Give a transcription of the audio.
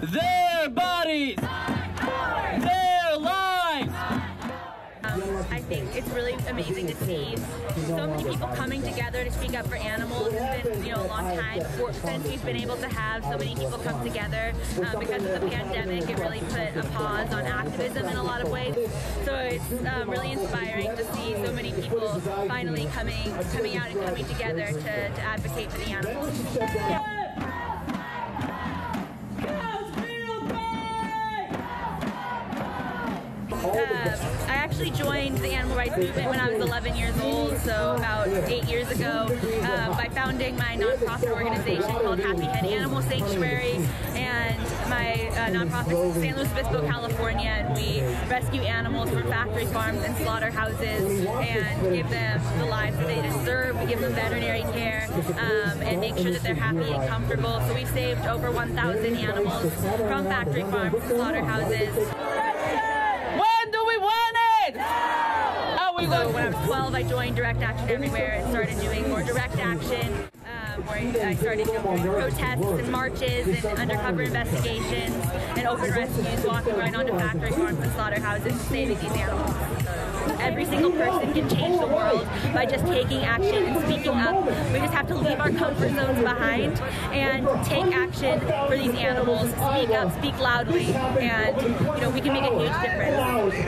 their bodies, their lives. I think it's really amazing to see so many people coming together to speak up for animals. It's been, you know, a long time since we've been able to have so many people come together. Um, because of the pandemic, it really put a pause on activism in a lot of ways. So it's um, really inspiring to see so many people finally coming coming out and coming together to, to advocate for the animals. Yeah. Actually joined the animal rights movement when I was 11 years old, so about eight years ago, uh, by founding my nonprofit organization called Happy Hen Animal Sanctuary, and my uh, nonprofit is in San Luis Obispo, California, and we rescue animals from factory farms and slaughterhouses and give them the lives that they deserve. We give them veterinary care um, and make sure that they're happy and comfortable. So we've saved over 1,000 animals from factory farms and slaughterhouses. So when I was 12, I joined Direct Action Everywhere and started doing more direct action. Um, where I started doing protests and marches and undercover investigations and open rescues, walking right onto factory farms and slaughterhouses, saving these animals. Every single person can change the world by just taking action and speaking up. We just have to leave our comfort zones behind and take action for these animals. Speak up, speak loudly, and you know we can make a huge difference.